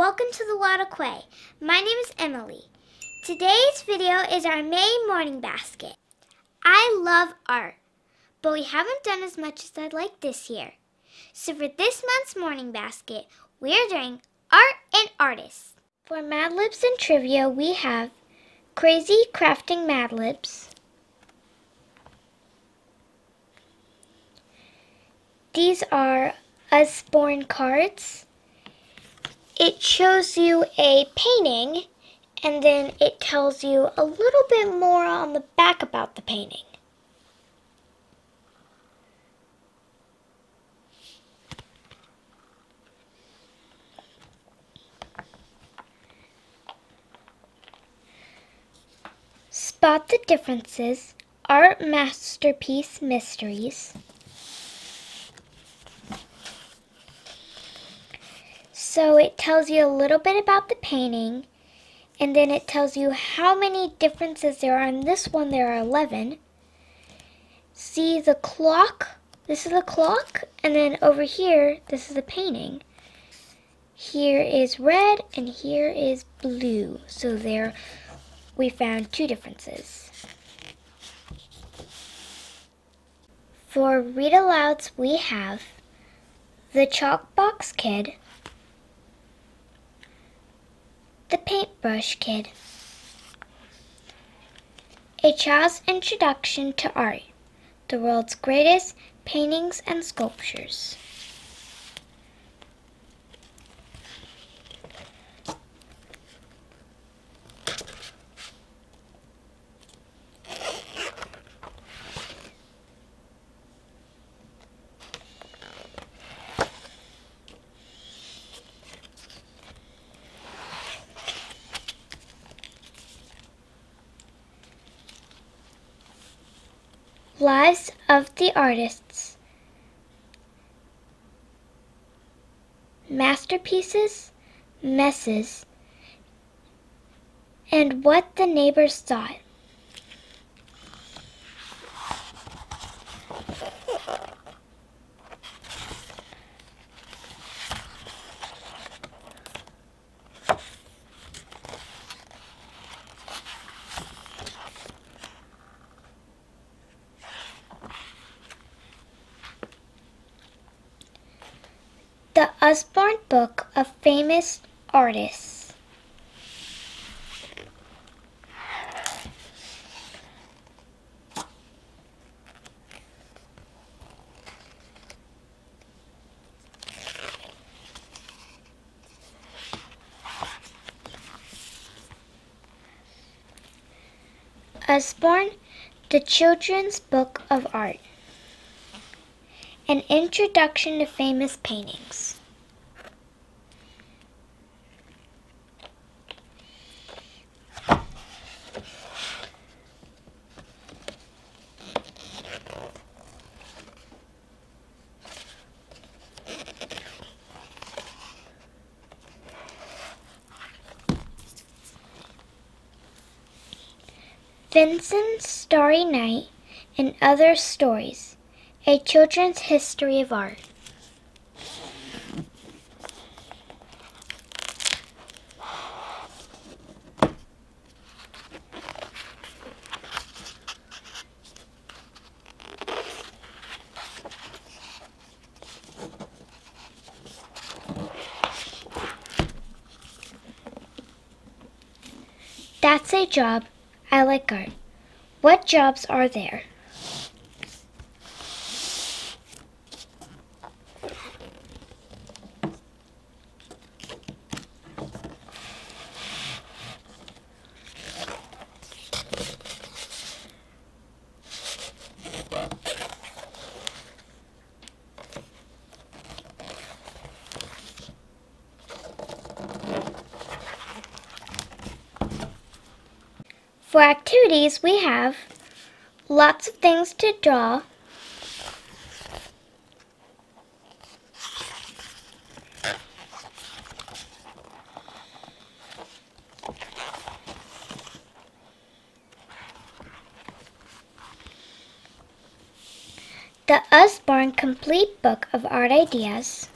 Welcome to the Waldock Way. My name is Emily. Today's video is our May morning basket. I love art, but we haven't done as much as I'd like this year. So for this month's morning basket, we're doing art and artists. For Mad Libs and trivia, we have Crazy Crafting Mad Libs. These are Usborne cards. It shows you a painting and then it tells you a little bit more on the back about the painting. Spot the differences. Art Masterpiece Mysteries. So it tells you a little bit about the painting, and then it tells you how many differences there are. In this one, there are 11. See the clock? This is the clock, and then over here, this is the painting. Here is red, and here is blue. So there we found two differences. For read alouds, we have The Chalkbox Kid, The Paintbrush Kid, A Child's Introduction to Art, the world's greatest paintings and sculptures. Lives of the Artists Masterpieces, Messes, and What the Neighbors Thought. The Usborne Book of Famous Artists. Usborne, The Children's Book of Art. An Introduction to Famous Paintings. Vincent's Starry Night and Other Stories. A Children's History of Art. That's a job. I like art. What jobs are there? For activities, we have lots of things to draw. The Usborne Complete Book of Art Ideas.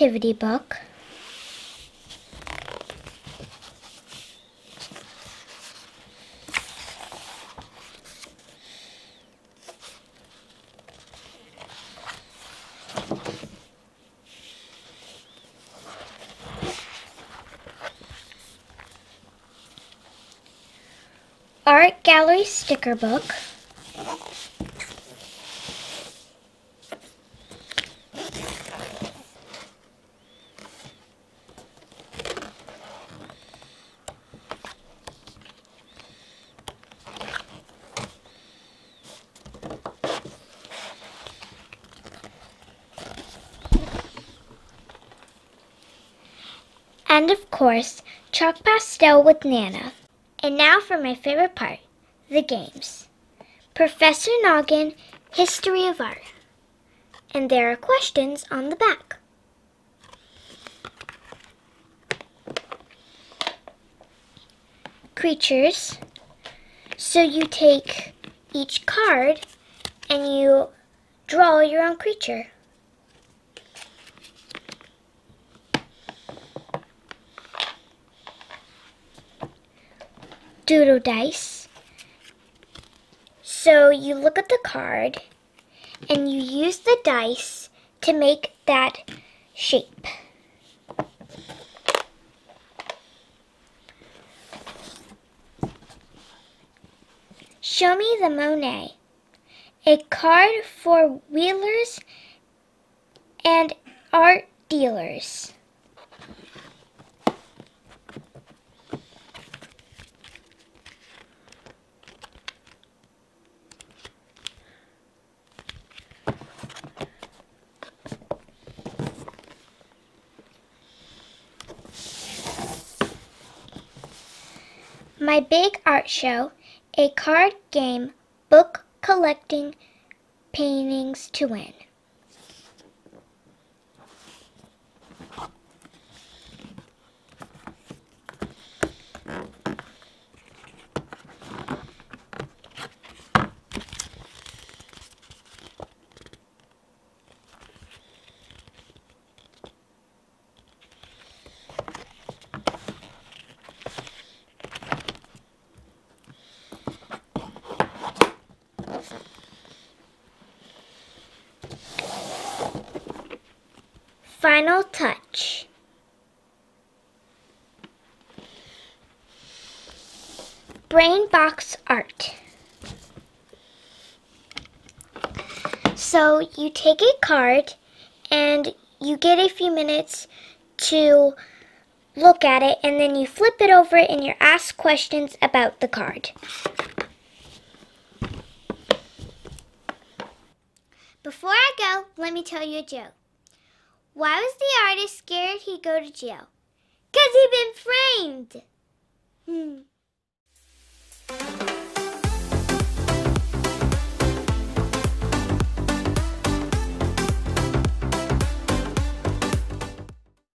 Activity book. Art Gallery sticker book. And of course, chalk pastel with Nana. And now for my favorite part, the games. Professor Noggin, History of Art. And there are questions on the back. Creatures. So you take each card and you draw your own creature. Doodle dice. So you look at the card and you use the dice to make that shape. Show me the Monet, a card for wheelers and art dealers. My Big Art Show, a card game book collecting paintings to win. Final touch. Brain box art. So you take a card and you get a few minutes to look at it and then you flip it over and you're asked questions about the card. Before I go, let me tell you a joke. Why was the artist scared he'd go to jail? Because he'd been framed. Hmm.